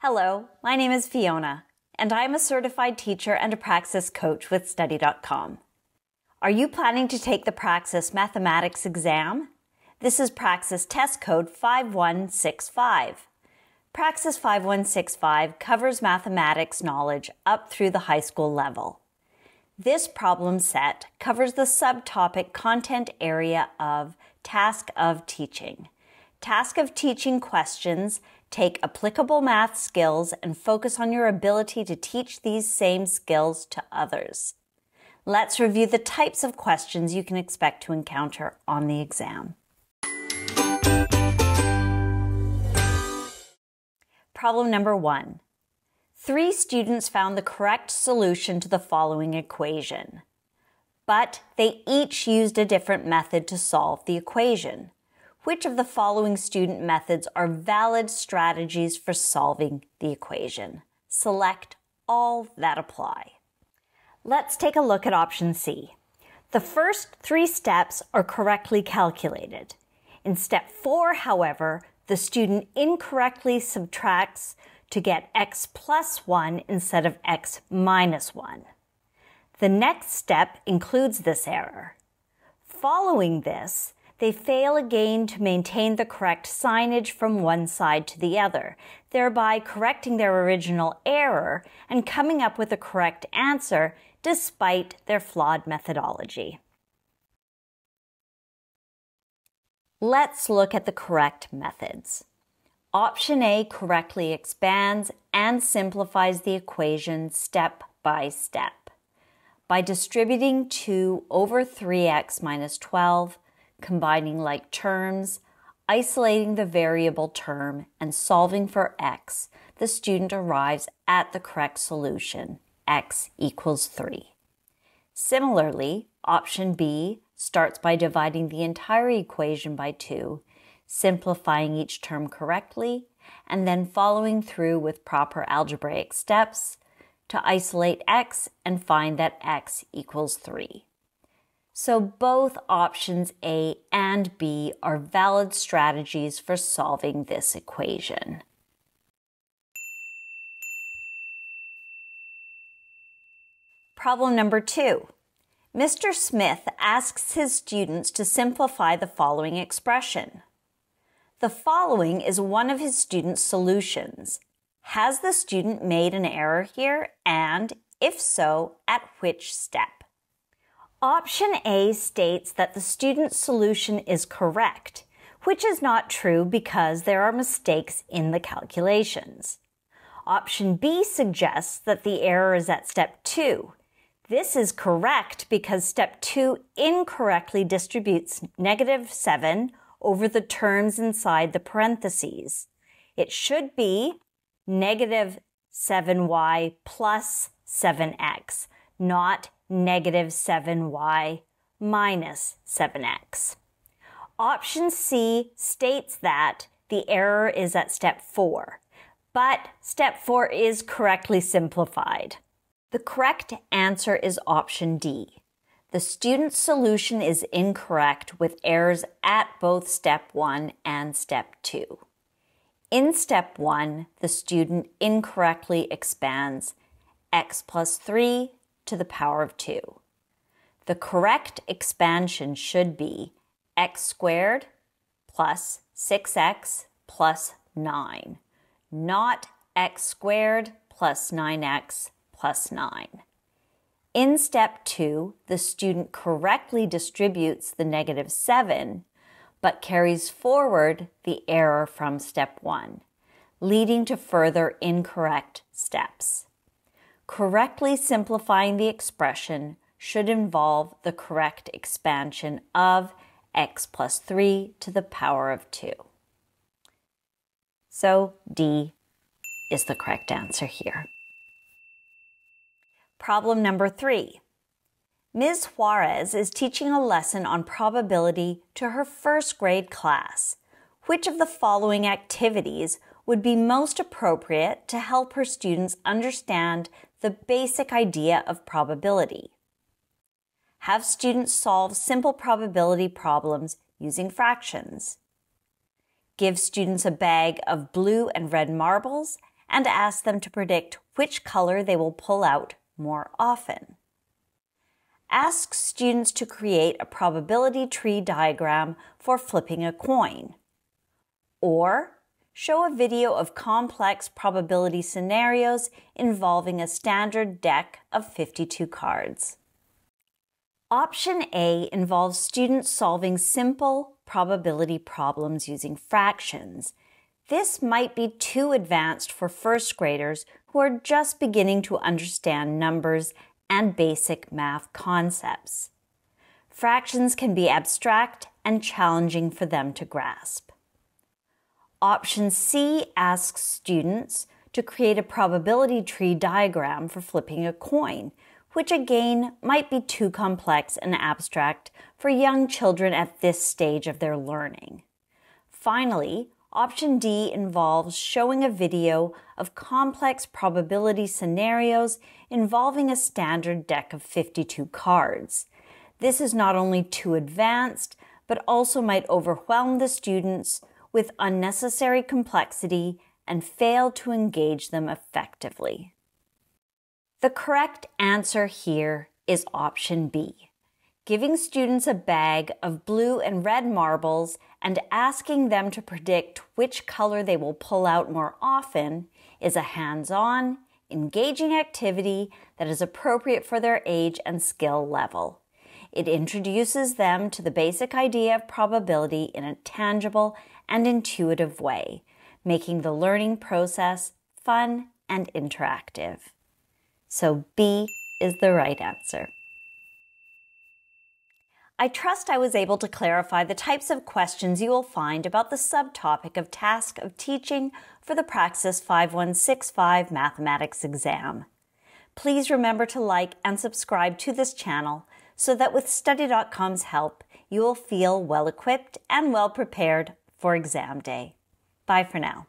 Hello, my name is Fiona, and I'm a certified teacher and a praxis coach with Study.com. Are you planning to take the Praxis Mathematics exam? This is Praxis Test Code 5165. Praxis 5165 covers mathematics knowledge up through the high school level. This problem set covers the subtopic content area of Task of Teaching. Task of Teaching questions take applicable math skills and focus on your ability to teach these same skills to others. Let's review the types of questions you can expect to encounter on the exam. Problem number one. Three students found the correct solution to the following equation, but they each used a different method to solve the equation. Which of the following student methods are valid strategies for solving the equation? Select all that apply. Let's take a look at option C. The first three steps are correctly calculated. In step four, however, the student incorrectly subtracts to get x plus 1 instead of x minus 1. The next step includes this error. Following this, they fail again to maintain the correct signage from one side to the other, thereby correcting their original error and coming up with a correct answer despite their flawed methodology. Let's look at the correct methods. Option A correctly expands and simplifies the equation step by step. By distributing 2 over 3x minus 12, combining like terms, isolating the variable term, and solving for x, the student arrives at the correct solution, x equals 3. Similarly, option B starts by dividing the entire equation by 2, simplifying each term correctly, and then following through with proper algebraic steps to isolate x and find that x equals 3. So both options A and B are valid strategies for solving this equation. Problem number two. Mr. Smith asks his students to simplify the following expression. The following is one of his students' solutions. Has the student made an error here? And if so, at which step? Option A states that the student's solution is correct, which is not true because there are mistakes in the calculations. Option B suggests that the error is at step 2. This is correct because step 2 incorrectly distributes negative 7 over the terms inside the parentheses. It should be negative 7y plus 7x, not negative 7y minus 7x. Option C states that the error is at step 4, but step 4 is correctly simplified. The correct answer is option D. The student's solution is incorrect with errors at both step 1 and step 2. In step 1, the student incorrectly expands x plus 3 to the power of 2. The correct expansion should be x squared plus 6x plus 9, not x squared plus 9x plus 9. In step 2, the student correctly distributes the negative 7, but carries forward the error from step 1, leading to further incorrect steps. Correctly simplifying the expression should involve the correct expansion of x plus 3 to the power of 2. So D is the correct answer here. Problem number three. Ms. Juarez is teaching a lesson on probability to her first grade class. Which of the following activities would be most appropriate to help her students understand the basic idea of probability? Have students solve simple probability problems using fractions. Give students a bag of blue and red marbles and ask them to predict which color they will pull out more often. Ask students to create a probability tree diagram for flipping a coin. Or show a video of complex probability scenarios involving a standard deck of 52 cards. Option A involves students solving simple probability problems using fractions. This might be too advanced for first graders who are just beginning to understand numbers and basic math concepts. Fractions can be abstract and challenging for them to grasp. Option C asks students to create a probability tree diagram for flipping a coin, which again might be too complex and abstract for young children at this stage of their learning. Finally, option D involves showing a video of complex probability scenarios involving a standard deck of 52 cards. This is not only too advanced, but also might overwhelm the students with unnecessary complexity and fail to engage them effectively. The correct answer here is option B. Giving students a bag of blue and red marbles and asking them to predict which color they will pull out more often is a hands on, engaging activity that is appropriate for their age and skill level. It introduces them to the basic idea of probability in a tangible and intuitive way, making the learning process fun and interactive. So B is the right answer. I trust I was able to clarify the types of questions you will find about the subtopic of task of teaching for the Praxis 5165 mathematics exam. Please remember to like and subscribe to this channel so that with study.com's help, you will feel well equipped and well prepared for exam day. Bye for now.